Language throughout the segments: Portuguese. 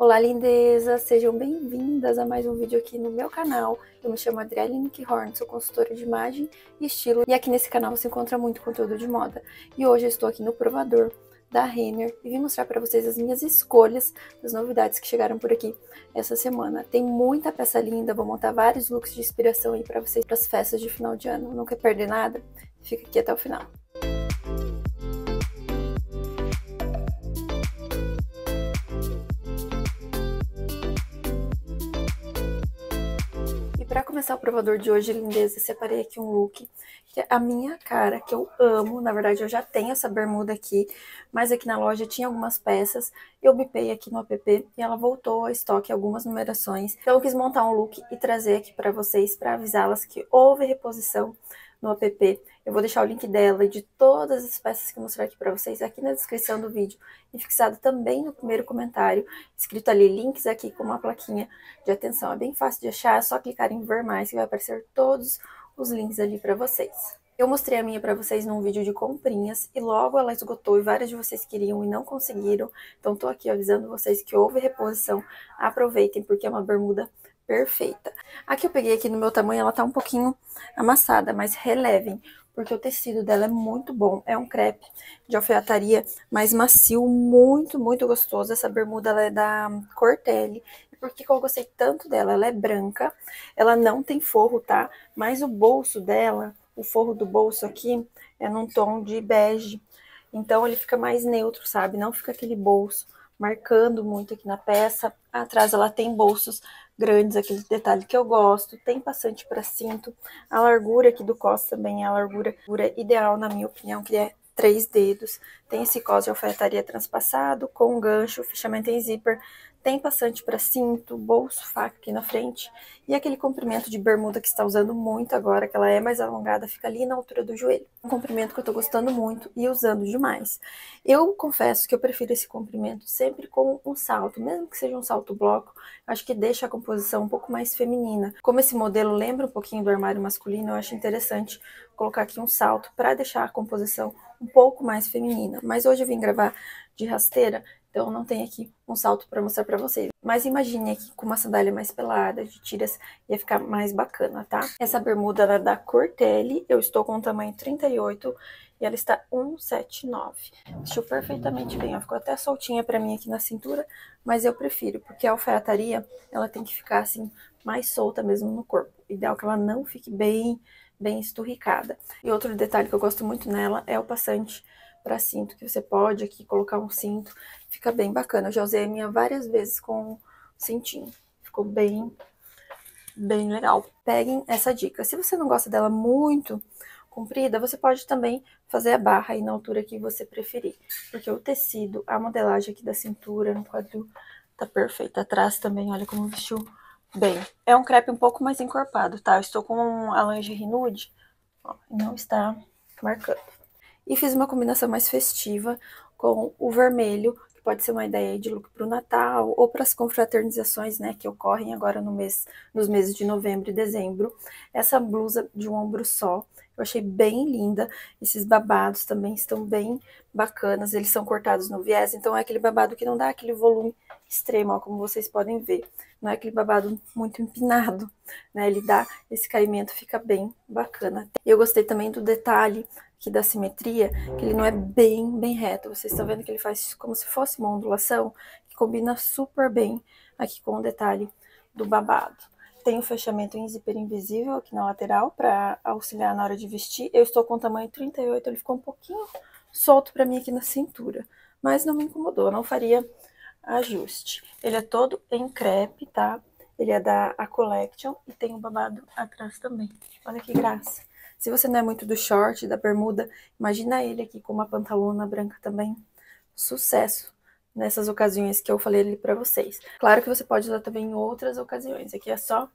Olá, lindezas! Sejam bem-vindas a mais um vídeo aqui no meu canal. Eu me chamo Adriele Horn, sou consultora de imagem e estilo, e aqui nesse canal você encontra muito conteúdo de moda. E hoje eu estou aqui no provador da Renner e vim mostrar para vocês as minhas escolhas das novidades que chegaram por aqui essa semana. Tem muita peça linda, vou montar vários looks de inspiração aí para vocês para as festas de final de ano. Não quer perder nada? Fica aqui até o final. Para começar o provador de hoje, lindeza, separei aqui um look que é a minha cara, que eu amo. Na verdade, eu já tenho essa bermuda aqui, mas aqui na loja tinha algumas peças. Eu bipei aqui no app e ela voltou a estoque algumas numerações. Então, eu quis montar um look e trazer aqui para vocês, para avisá-las que houve reposição no app. Eu vou deixar o link dela e de todas as peças que eu mostrar aqui para vocês aqui na descrição do vídeo e fixado também no primeiro comentário, escrito ali links aqui com uma plaquinha de atenção. É bem fácil de achar, é só clicar em ver mais que vai aparecer todos os links ali para vocês. Eu mostrei a minha para vocês num vídeo de comprinhas e logo ela esgotou e várias de vocês queriam e não conseguiram. Então tô aqui avisando vocês que houve reposição. Aproveitem porque é uma bermuda perfeita. A que eu peguei aqui no meu tamanho, ela tá um pouquinho amassada, mas relevem, porque o tecido dela é muito bom. É um crepe de alfaiataria, mais macio, muito, muito gostoso. Essa bermuda, ela é da Cortelli. Por que eu gostei tanto dela? Ela é branca, ela não tem forro, tá? Mas o bolso dela, o forro do bolso aqui, é num tom de bege. Então, ele fica mais neutro, sabe? Não fica aquele bolso marcando muito aqui na peça. Atrás ela tem bolsos grandes, aquele detalhe que eu gosto. Tem passante para cinto. A largura aqui do cos também é a largura ideal, na minha opinião, que é três dedos. Tem esse cos de alfaiataria transpassado, com gancho, fechamento em zíper tem passante para cinto, bolso, faca aqui na frente. E aquele comprimento de bermuda que está usando muito agora, que ela é mais alongada, fica ali na altura do joelho. Um comprimento que eu estou gostando muito e usando demais. Eu confesso que eu prefiro esse comprimento sempre com um salto, mesmo que seja um salto bloco, acho que deixa a composição um pouco mais feminina. Como esse modelo lembra um pouquinho do armário masculino, eu acho interessante colocar aqui um salto para deixar a composição um pouco mais feminina. Mas hoje eu vim gravar de rasteira, então não tem aqui um salto para mostrar para vocês. Mas imagine aqui com uma sandália mais pelada, de tiras, ia ficar mais bacana, tá? Essa bermuda é da Cortelli, eu estou com o tamanho 38 e ela está 179. Vestiu perfeitamente bem, ela ficou até soltinha para mim aqui na cintura, mas eu prefiro, porque a alfaiataria, ela tem que ficar assim, mais solta mesmo no corpo. Ideal que ela não fique bem, bem esturricada. E outro detalhe que eu gosto muito nela é o passante para cinto, que você pode aqui colocar um cinto, fica bem bacana. Eu já usei a minha várias vezes com cintinho, ficou bem, bem legal. Peguem essa dica. Se você não gosta dela muito comprida, você pode também fazer a barra aí na altura que você preferir, porque o tecido, a modelagem aqui da cintura, no quadril, tá perfeita. Atrás também, olha como vestiu bem. É um crepe um pouco mais encorpado, tá? Eu estou com a lingerie nude, ó, não está marcando. E fiz uma combinação mais festiva com o vermelho, que pode ser uma ideia de look para o Natal ou para as confraternizações, né, que ocorrem agora no mês, nos meses de novembro e dezembro. Essa blusa de um ombro só, eu achei bem linda. Esses babados também estão bem bacanas, eles são cortados no viés, então é aquele babado que não dá aquele volume extremo, ó, como vocês podem ver. Não é aquele babado muito empinado, né? Ele dá esse caimento, fica bem bacana. Eu gostei também do detalhe aqui da simetria, que ele não é bem, bem reto. Vocês estão vendo que ele faz como se fosse uma ondulação, que combina super bem aqui com o detalhe do babado. Tem o fechamento em zíper invisível aqui na lateral para auxiliar na hora de vestir. Eu estou com o tamanho 38, ele ficou um pouquinho solto para mim aqui na cintura, mas não me incomodou, não faria ajuste. Ele é todo em crepe, tá? Ele é da A Collection e tem um babado atrás também. Olha que graça. Se você não é muito do short, da bermuda, imagina ele aqui com uma pantalona branca também. Sucesso nessas ocasiões que eu falei ali para vocês. Claro que você pode usar também em outras ocasiões. Aqui é só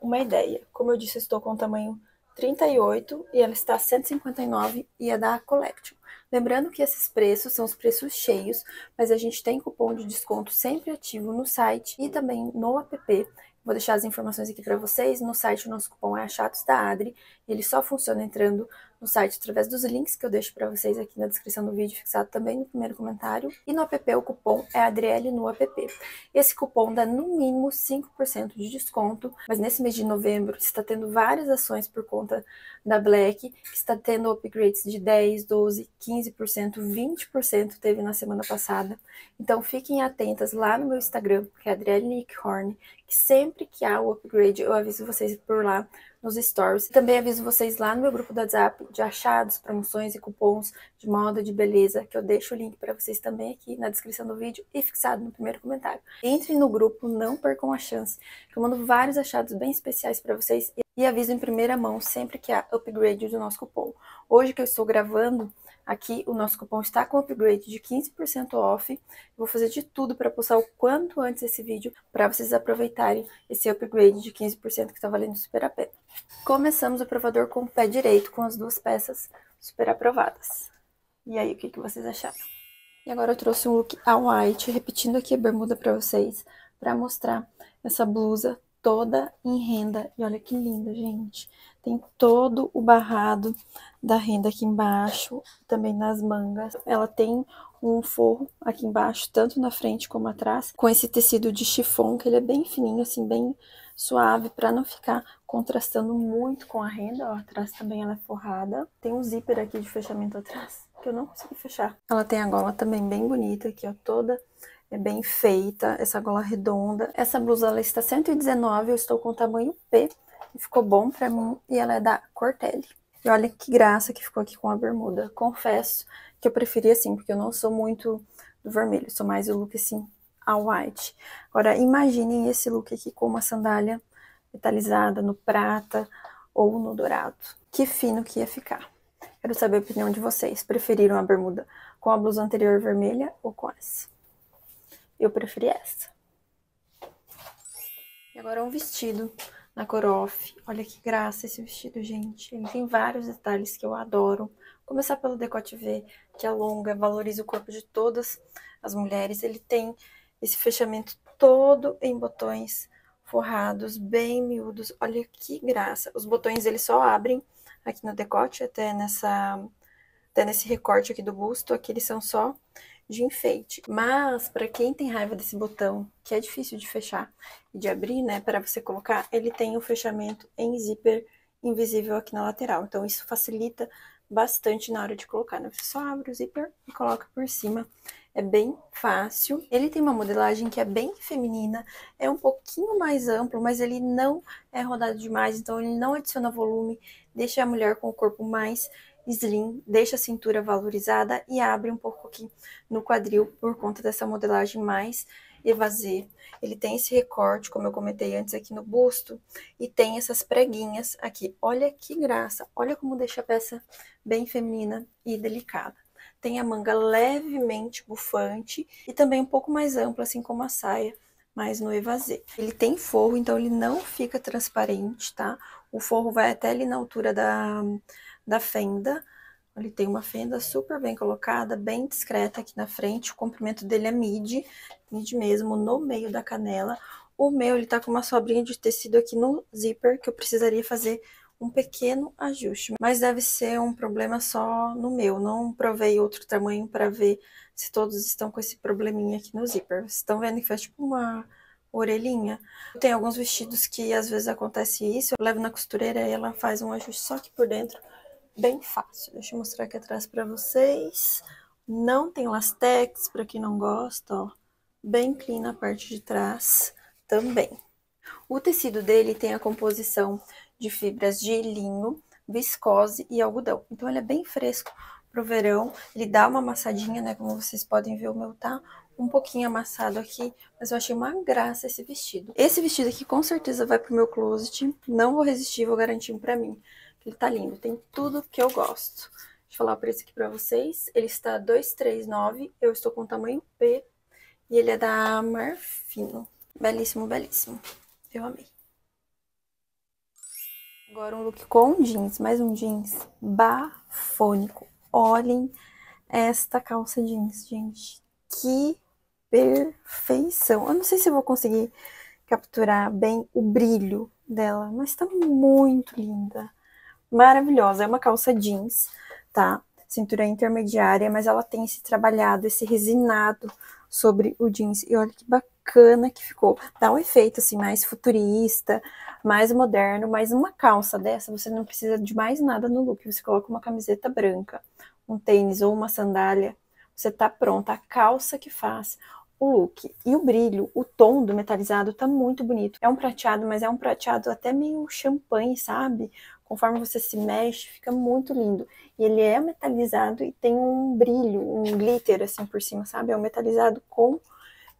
uma ideia. Como eu disse, eu estou com o tamanho 38 e ela está 159 e é da Collection. Lembrando que esses preços são os preços cheios, mas a gente tem cupom de desconto sempre ativo no site e também no app. Vou deixar as informações aqui para vocês. No site o nosso cupom é achados da Adri. Ele só funciona entrando no site através dos links que eu deixo para vocês aqui na descrição do vídeo, fixado também no primeiro comentário. E no app o cupom é Adriele no app. Esse cupom dá no mínimo 5% de desconto, mas nesse mês de novembro está tendo várias ações por conta da Black, que está tendo upgrades de 10, 12, 15%, 20% teve na semana passada. Então fiquem atentas lá no meu Instagram, que é Adriele Nickhorn, que sempre que há o upgrade eu aviso vocês por lá nos stories. Também aviso vocês lá no meu grupo do WhatsApp de achados, promoções e cupons de moda, de beleza, que eu deixo o link para vocês também aqui na descrição do vídeo e fixado no primeiro comentário. Entrem no grupo, não percam a chance, que eu mando vários achados bem especiais para vocês e aviso em primeira mão sempre que há upgrade do nosso cupom. Hoje que eu estou gravando, Aqui o nosso cupom está com upgrade de 15% off. vou fazer de tudo para postar o quanto antes esse vídeo para vocês aproveitarem esse upgrade de 15% que está valendo super a pena. Começamos o provador com o pé direito, com as duas peças super aprovadas. E aí, o que, que vocês acharam? E agora eu trouxe um look a white, repetindo aqui a bermuda para vocês, para mostrar essa blusa toda em renda. E olha que linda, gente. Tem todo o barrado da renda aqui embaixo, também nas mangas. Ela tem um forro aqui embaixo, tanto na frente como atrás, com esse tecido de chiffon, que ele é bem fininho, assim, bem suave, para não ficar contrastando muito com a renda. Ó, atrás também ela é forrada. Tem um zíper aqui de fechamento atrás, que eu não consegui fechar. Ela tem a gola também bem bonita aqui, ó, toda é bem feita, essa gola redonda. Essa blusa ela está 119, eu estou com o tamanho P, ficou bom pra mim, e ela é da Cortelli. E olha que graça que ficou aqui com a bermuda. Confesso que eu preferi assim, porque eu não sou muito do vermelho, sou mais o look assim, a white. Agora, imaginem esse look aqui com uma sandália metalizada no prata ou no dourado. Que fino que ia ficar. Quero saber a opinião de vocês. Preferiram a bermuda com a blusa anterior vermelha ou com essa? Eu preferi essa. E agora um vestido na cor off. Olha que graça esse vestido, gente. Ele tem vários detalhes que eu adoro. Começar pelo decote V, que alonga, valoriza o corpo de todas as mulheres. Ele tem esse fechamento todo em botões forrados, bem miúdos. Olha que graça. Os botões eles só abrem aqui no decote, até nessa até nesse recorte aqui do busto, aqui eles são só de enfeite. Mas para quem tem raiva desse botão, que é difícil de fechar e de abrir, né, para você colocar, ele tem o fechamento em zíper invisível aqui na lateral. Então isso facilita bastante na hora de colocar, né? Você só abre o zíper e coloca por cima. É bem fácil. Ele tem uma modelagem que é bem feminina, é um pouquinho mais amplo, mas ele não é rodado demais, então ele não adiciona volume, deixa a mulher com o corpo mais slim, deixa a cintura valorizada e abre um pouco aqui no quadril por conta dessa modelagem mais evasê. Ele tem esse recorte, como eu comentei antes aqui no busto, e tem essas preguinhas aqui. Olha que graça, olha como deixa a peça bem feminina e delicada. Tem a manga levemente bufante e também um pouco mais ampla, assim como a saia, mas no evasê. Ele tem forro, então ele não fica transparente, tá? O forro vai até ali na altura da, da fenda. Ele tem uma fenda super bem colocada, bem discreta aqui na frente. O comprimento dele é mid, mid mesmo, no meio da canela. O meu, ele tá com uma sobrinha de tecido aqui no zíper, que eu precisaria fazer um pequeno ajuste. Mas deve ser um problema só no meu. Não provei outro tamanho para ver se todos estão com esse probleminha aqui no zíper. Vocês estão vendo que faz tipo uma orelhinha. Tem alguns vestidos que às vezes acontece isso. Eu levo na costureira e ela faz um ajuste só aqui por dentro bem fácil. Deixa eu mostrar aqui atrás para vocês. Não tem lastex, para quem não gosta, ó. Bem clean na parte de trás também. O tecido dele tem a composição de fibras de linho, viscose e algodão. Então, ele é bem fresco pro verão. Ele dá uma amassadinha, né? Como vocês podem ver, o meu tá um pouquinho amassado aqui, mas eu achei uma graça esse vestido. Esse vestido aqui com certeza vai pro meu closet, não vou resistir, vou garantir pra mim. Ele tá lindo, tem tudo que eu gosto. Deixa eu falar o preço aqui pra vocês. Ele está 239, eu estou com o tamanho P. E ele é da Marfino. Belíssimo, belíssimo. Eu amei. Agora um look com jeans, mais um jeans bafônico. Olhem esta calça jeans, gente. Que perfeição. Eu não sei se eu vou conseguir capturar bem o brilho dela, mas tá muito linda maravilhosa. É uma calça jeans, tá? Cintura intermediária, mas ela tem esse trabalhado, esse resinado sobre o jeans. E olha que bacana que ficou. Dá um efeito, assim, mais futurista, mais moderno. Mas uma calça dessa, você não precisa de mais nada no look. Você coloca uma camiseta branca, um tênis ou uma sandália, você tá pronta. A calça que faz o look. E o brilho, o tom do metalizado tá muito bonito. É um prateado, mas é um prateado até meio champanhe, sabe? Conforme você se mexe, fica muito lindo. E ele é metalizado e tem um brilho, um glitter assim por cima, sabe? É um metalizado com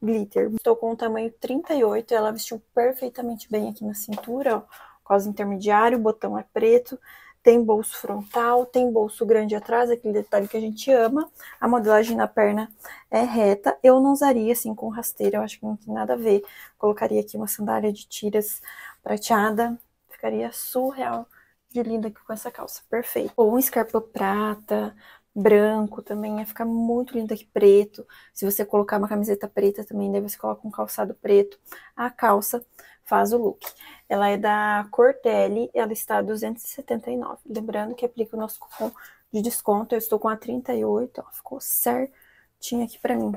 glitter. Estou com o tamanho 38, ela vestiu perfeitamente bem aqui na cintura, ó, quase intermediário, o botão é preto, tem bolso frontal, tem bolso grande atrás, aquele detalhe que a gente ama. A modelagem na perna é reta. Eu não usaria assim com rasteira, eu acho que não tem nada a ver. Colocaria aqui uma sandália de tiras prateada, ficaria surreal de linda aqui com essa calça, perfeito. Ou um escarpa prata, branco também, ia ficar muito lindo aqui, preto. Se você colocar uma camiseta preta também, daí você coloca um calçado preto. A calça faz o look. Ela é da Cortelli, ela está a 279. Lembrando que aplica o nosso cupom de desconto, eu estou com a 38, ó, ficou certinho aqui pra mim.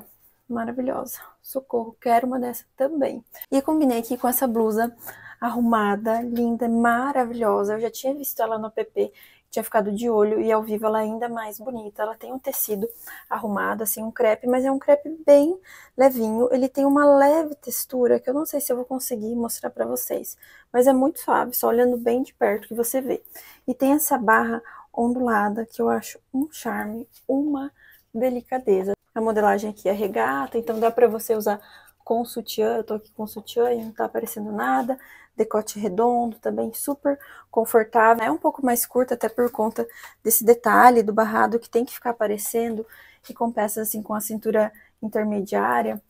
Maravilhosa. Socorro, quero uma dessa também. E combinei aqui com essa blusa arrumada, linda, maravilhosa. Eu já tinha visto ela no app tinha ficado de olho e ao vivo ela é ainda mais bonita. Ela tem um tecido arrumado, assim, um crepe, mas é um crepe bem levinho. Ele tem uma leve textura que eu não sei se eu vou conseguir mostrar para vocês, mas é muito suave, só olhando bem de perto que você vê. E tem essa barra ondulada que eu acho um charme, uma delicadeza. A modelagem aqui é regata, então dá para você usar com sutiã, eu tô aqui com sutiã e não tá aparecendo nada decote redondo, também super confortável. É um pouco mais curta, até por conta desse detalhe do barrado que tem que ficar aparecendo, e com peças assim com a cintura intermediária,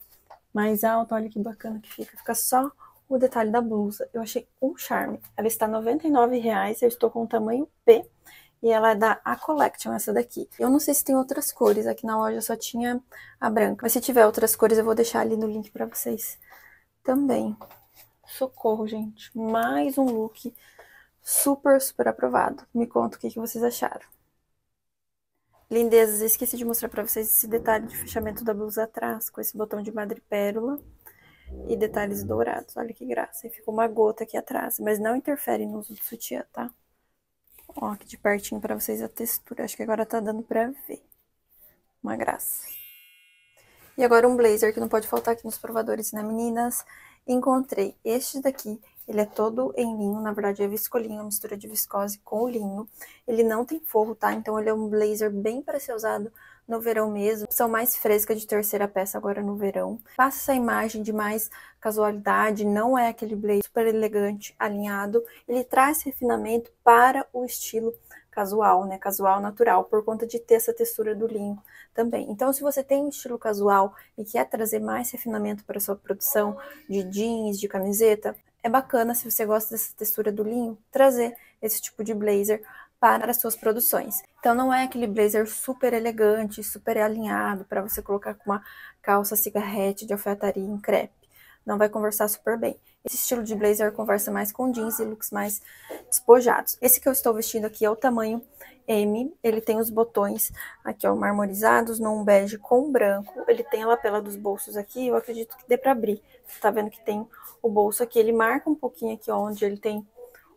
mais alta, olha que bacana que fica. Fica só o detalhe da blusa. Eu achei um charme. Ela está R$ 99,00, eu estou com o tamanho P, e ela é da A Collection, essa daqui. Eu não sei se tem outras cores, aqui na loja só tinha a branca. Mas se tiver outras cores, eu vou deixar ali no link pra vocês também. Socorro, gente. Mais um look super, super aprovado. Me conta o que, que vocês acharam. Lindezas, esqueci de mostrar pra vocês esse detalhe de fechamento da blusa atrás, com esse botão de madrepérola e detalhes dourados. Olha que graça. E ficou uma gota aqui atrás, mas não interfere no uso do sutiã, tá? Ó, aqui de pertinho pra vocês a textura. Acho que agora tá dando pra ver. Uma graça. E agora um blazer que não pode faltar aqui nos provadores, né, meninas? Encontrei este daqui, ele é todo em linho, na verdade é viscolinho, mistura de viscose com linho. Ele não tem forro, tá? Então ele é um blazer bem para ser usado no verão mesmo. São mais fresca de terceira peça agora no verão. Passa essa imagem de mais casualidade, não é aquele blazer super elegante, alinhado. Ele traz refinamento para o estilo casual, né? Casual natural, por conta de ter essa textura do linho também. Então, se você tem um estilo casual e quer trazer mais refinamento para sua produção de jeans, de camiseta, é bacana se você gosta dessa textura do linho, trazer esse tipo de blazer para as suas produções. Então não é aquele blazer super elegante, super alinhado para você colocar com uma calça cigarrete de alfaiataria em crepe. Não vai conversar super bem. Esse estilo de blazer conversa mais com jeans e looks mais despojados. Esse que eu estou vestindo aqui é o tamanho M, ele tem os botões aqui, ó, marmorizados, num bege com branco. Ele tem a lapela dos bolsos aqui, eu acredito que dê pra abrir. Você tá vendo que tem o bolso aqui, ele marca um pouquinho aqui, onde ele tem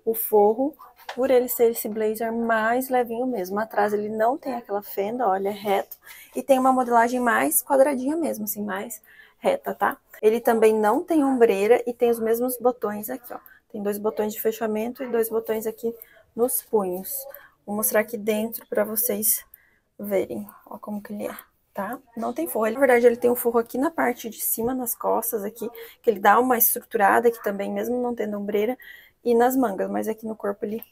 o forro, por ele ser esse blazer mais levinho mesmo. Atrás ele não tem aquela fenda, olha, é reto. E tem uma modelagem mais quadradinha mesmo, assim, mais reta, tá? Ele também não tem ombreira e tem os mesmos botões aqui, ó. Tem dois botões de fechamento e dois botões aqui nos punhos. Vou mostrar aqui dentro para vocês verem, ó, como que ele é, tá? Não tem forro. Na verdade, ele tem um forro aqui na parte de cima, nas costas aqui, que ele dá uma estruturada aqui também, mesmo não tendo ombreira, e nas mangas, mas aqui no corpo ele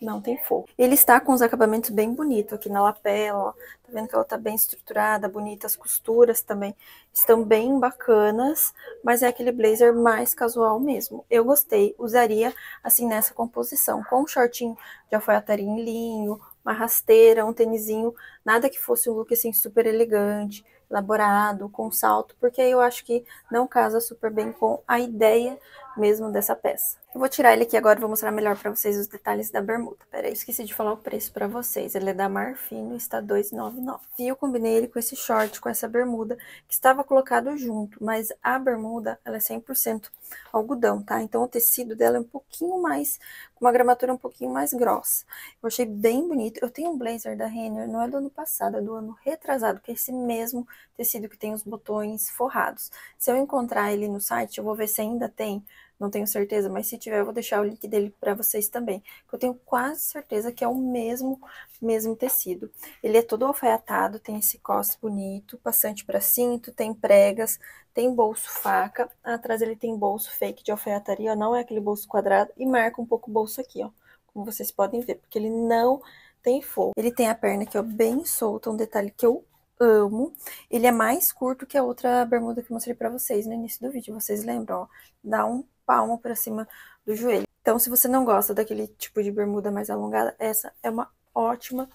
não tem forro. Ele está com os acabamentos bem bonitos aqui na lapela, ó. Tá vendo que ela tá bem estruturada, bonita. As costuras também estão bem bacanas, mas é aquele blazer mais casual mesmo. Eu gostei, usaria assim nessa composição, com um shortinho de alfaiataria em linho, uma rasteira, um tênisinho, nada que fosse um look assim super elegante, elaborado, com salto, porque eu acho que não casa super bem com a ideia mesmo dessa peça. Eu vou tirar ele aqui agora e vou mostrar melhor pra vocês os detalhes da bermuda. Pera aí, esqueci de falar o preço pra vocês. Ele é da Marfino, está R$2,99. E eu combinei ele com esse short, com essa bermuda, que estava colocado junto. Mas a bermuda, ela é 100% algodão, tá? Então o tecido dela é um pouquinho mais, com uma gramatura um pouquinho mais grossa. Eu achei bem bonito. Eu tenho um blazer da Renner, não é do ano passado, é do ano retrasado, que é esse mesmo tecido que tem os botões forrados. Se eu encontrar ele no site, eu vou ver se ainda tem não tenho certeza, mas se tiver eu vou deixar o link dele para vocês também. Eu tenho quase certeza que é o mesmo, mesmo tecido. Ele é todo alfaiatado, tem esse cos bonito, passante para cinto, tem pregas, tem bolso faca. Atrás ele tem bolso fake de alfaiataria, não é aquele bolso quadrado, e marca um pouco o bolso aqui, ó. Como vocês podem ver, porque ele não tem fogo. Ele tem a perna aqui, ó, bem solta, um detalhe que eu amo. Ele é mais curto que a outra bermuda que eu mostrei pra vocês no início do vídeo. Vocês lembram, ó? Dá um palmo para cima do joelho. Então, se você não gosta daquele tipo de bermuda mais alongada, essa é uma ótima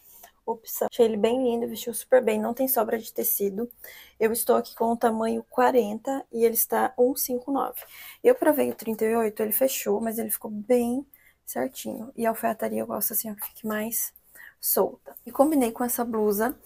opção. Achei ele bem lindo, vestiu super bem, não tem sobra de tecido. Eu estou aqui com o tamanho 40 e ele está 159. Eu provei o 38, ele fechou, mas ele ficou bem certinho. E a alfaiataria eu gosto assim, ó, que fique mais solta. E combinei com essa blusa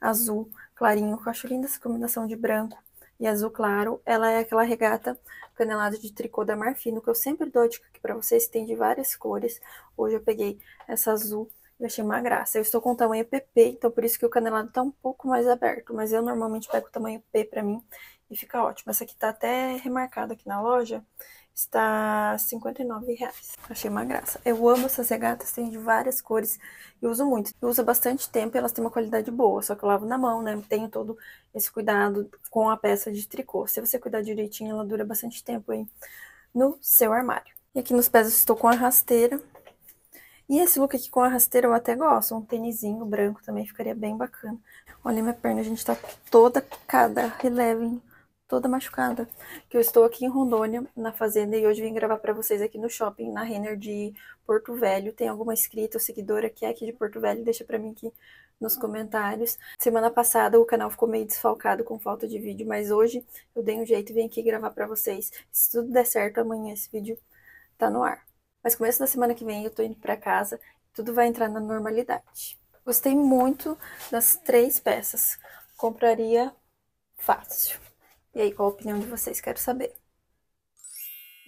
azul clarinho, que eu acho linda essa combinação de branco e azul claro. Ela é aquela regata canelada de tricô da Marfino, que eu sempre dou dica aqui pra vocês, tem de várias cores. Hoje eu peguei essa azul e achei uma graça. Eu estou com o tamanho PP, então por isso que o canelado tá um pouco mais aberto, mas eu normalmente pego o tamanho P pra mim e fica ótimo. Essa aqui tá até remarcada aqui na loja, está 59 reais. Achei uma graça. Eu amo essas regatas, tem de várias cores e uso muito. Eu uso bastante tempo e elas têm uma qualidade boa, só que eu lavo na mão, né? Tenho todo esse cuidado com a peça de tricô. Se você cuidar direitinho, ela dura bastante tempo aí no seu armário. E aqui nos pés eu estou com a rasteira. E esse look aqui com a rasteira eu até gosto, um tênisinho branco também ficaria bem bacana. Olha minha perna, a gente tá toda cada releve toda machucada. Que eu estou aqui em Rondônia, na fazenda, e hoje vim gravar para vocês aqui no shopping, na Renner de Porto Velho. Tem alguma inscrita ou seguidora que é aqui de Porto Velho? Deixa para mim aqui nos comentários. Semana passada o canal ficou meio desfalcado com falta de vídeo, mas hoje eu dei um jeito e vim aqui gravar para vocês. Se tudo der certo, amanhã esse vídeo tá no ar. Mas começo da semana que vem eu tô indo para casa, tudo vai entrar na normalidade. Gostei muito das três peças. Compraria fácil. E aí, qual a opinião de vocês? Quero saber.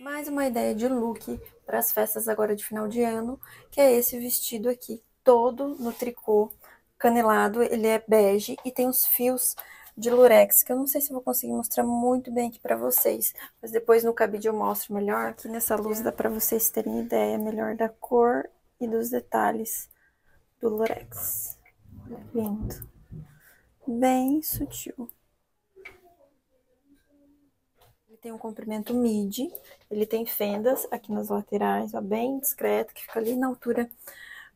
Mais uma ideia de look para as festas agora de final de ano, que é esse vestido aqui, todo no tricô canelado, ele é bege e tem os fios de lurex, que eu não sei se vou conseguir mostrar muito bem aqui para vocês, mas depois no cabide eu mostro melhor. Aqui nessa luz dá para vocês terem ideia melhor da cor e dos detalhes do lurex. Lindo. Bem sutil. Tem um comprimento midi, ele tem fendas aqui nas laterais, ó, bem discreto, que fica ali na altura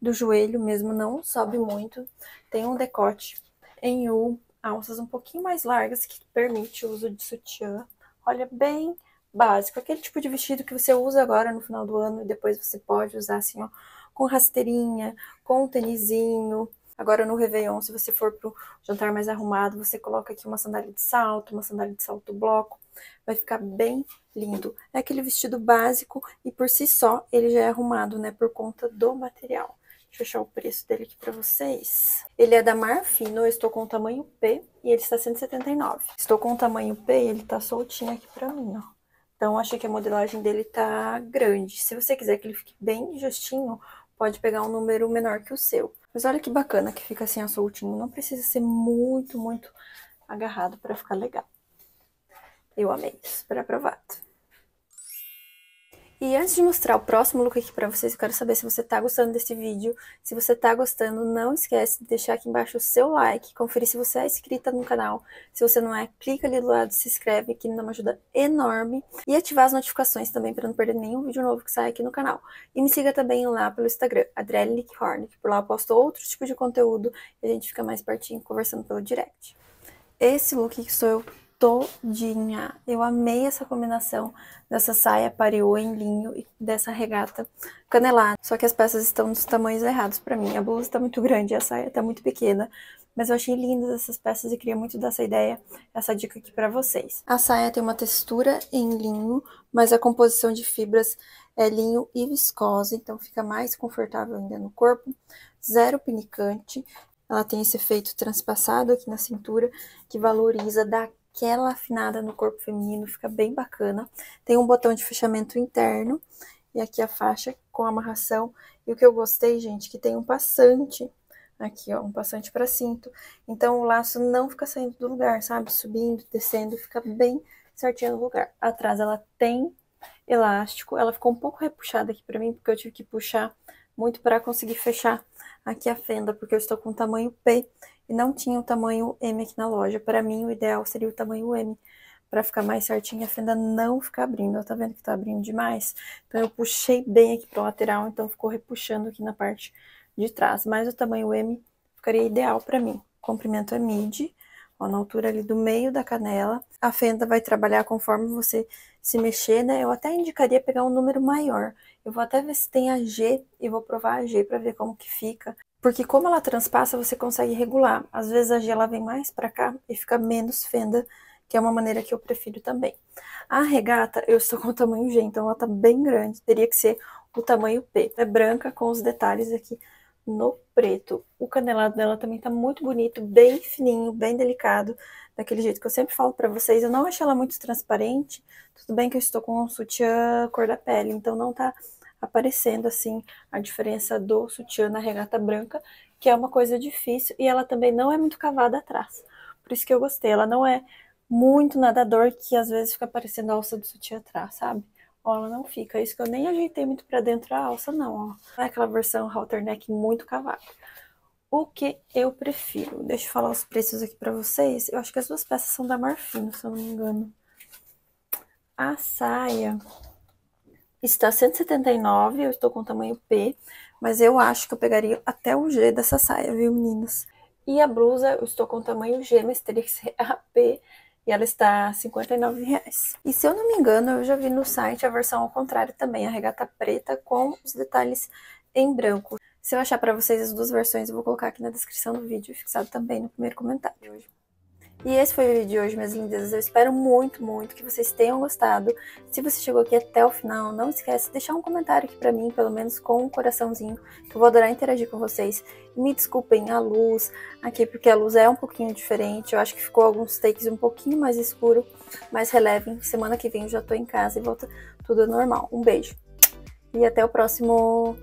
do joelho mesmo, não sobe muito. Tem um decote em U, alças um pouquinho mais largas, que permite o uso de sutiã. Olha, bem básico, aquele tipo de vestido que você usa agora no final do ano e depois você pode usar assim, ó, com rasteirinha, com um tênisinho, Agora no Réveillon, se você for pro jantar mais arrumado, você coloca aqui uma sandália de salto, uma sandália de salto bloco, vai ficar bem lindo. É aquele vestido básico e por si só ele já é arrumado, né, por conta do material. Deixa eu achar o preço dele aqui pra vocês. Ele é da Marfino, eu estou com o tamanho P e ele está 179. Estou com o tamanho P e ele tá soltinho aqui pra mim, ó. Então, achei que a modelagem dele tá grande. Se você quiser que ele fique bem justinho, pode pegar um número menor que o seu. Mas olha que bacana que fica assim, ó, soltinho. Não precisa ser muito, muito agarrado para ficar legal. Eu amei, super aprovado. E antes de mostrar o próximo look aqui pra vocês, eu quero saber se você tá gostando desse vídeo. Se você tá gostando, não esquece de deixar aqui embaixo o seu like, conferir se você é inscrita no canal. Se você não é, clica ali do lado, se inscreve, que me dá uma ajuda enorme. E ativar as notificações também para não perder nenhum vídeo novo que sai aqui no canal. E me siga também lá pelo Instagram, Adriele Horn, que por lá eu posto outro tipo de conteúdo e a gente fica mais pertinho conversando pelo direct. Esse look que sou eu todinha. Eu amei essa combinação dessa saia pareô em linho e dessa regata canelada. Só que as peças estão nos tamanhos errados para mim. A blusa está muito grande a saia está muito pequena. Mas eu achei lindas essas peças e queria muito dar essa ideia, essa dica aqui para vocês. A saia tem uma textura em linho, mas a composição de fibras é linho e viscose, então fica mais confortável ainda no corpo. Zero pinicante, ela tem esse efeito transpassado aqui na cintura, que valoriza, dá aquela afinada no corpo feminino, fica bem bacana. Tem um botão de fechamento interno, e aqui a faixa com amarração. E o que eu gostei, gente, que tem um passante aqui, ó, um passante para cinto. Então o laço não fica saindo do lugar, sabe? Subindo, descendo, fica bem certinho no lugar. Atrás ela tem elástico, ela ficou um pouco repuxada aqui para mim, porque eu tive que puxar muito para conseguir fechar aqui a fenda, porque eu estou com tamanho P e não tinha o tamanho M aqui na loja. Para mim, o ideal seria o tamanho M, para ficar mais certinho a fenda não ficar abrindo. Ó, tá vendo que tá abrindo demais? Então, eu puxei bem aqui pro lateral, então ficou repuxando aqui na parte de trás. Mas o tamanho M ficaria ideal para mim. O comprimento é midi, ó, na altura ali do meio da canela. A fenda vai trabalhar conforme você se mexer, né? Eu até indicaria pegar um número maior. Eu vou até ver se tem a G e vou provar a G para ver como que fica. Porque como ela transpassa, você consegue regular. Às vezes a G ela vem mais para cá e fica menos fenda, que é uma maneira que eu prefiro também. A regata, eu estou com o tamanho G, então ela tá bem grande. Teria que ser o tamanho P. É branca com os detalhes aqui no preto. O canelado dela também tá muito bonito, bem fininho, bem delicado, daquele jeito que eu sempre falo para vocês. Eu não achei ela muito transparente, tudo bem que eu estou com um sutiã cor da pele, então não tá aparecendo assim a diferença do sutiã na regata branca, que é uma coisa difícil, e ela também não é muito cavada atrás. Por isso que eu gostei, ela não é muito nadador que às vezes fica parecendo a alça do sutiã atrás, sabe? Ó, ela não fica. Isso que eu nem ajeitei muito pra dentro a alça, não, ó. Não é aquela versão halter neck muito cavada. O que eu prefiro? Deixa eu falar os preços aqui pra vocês. Eu acho que as duas peças são da Marfino, se eu não me engano. A saia está 179, eu estou com o tamanho P, mas eu acho que eu pegaria até o G dessa saia, viu, meninas? E a blusa, eu estou com o tamanho G, mas teria que ser a P, e ela está 59 reais. E se eu não me engano, eu já vi no site a versão ao contrário também, a regata preta com os detalhes em branco. Se eu achar para vocês as duas versões, eu vou colocar aqui na descrição do vídeo, fixado também no primeiro comentário. E esse foi o vídeo de hoje, minhas lindezas. Eu espero muito, muito que vocês tenham gostado. Se você chegou aqui até o final, não esquece de deixar um comentário aqui pra mim, pelo menos com um coraçãozinho, que eu vou adorar interagir com vocês. Me desculpem a luz aqui, porque a luz é um pouquinho diferente. Eu acho que ficou alguns takes um pouquinho mais escuro, mas relevem. Semana que vem eu já tô em casa e volta tudo normal. Um beijo. E até o próximo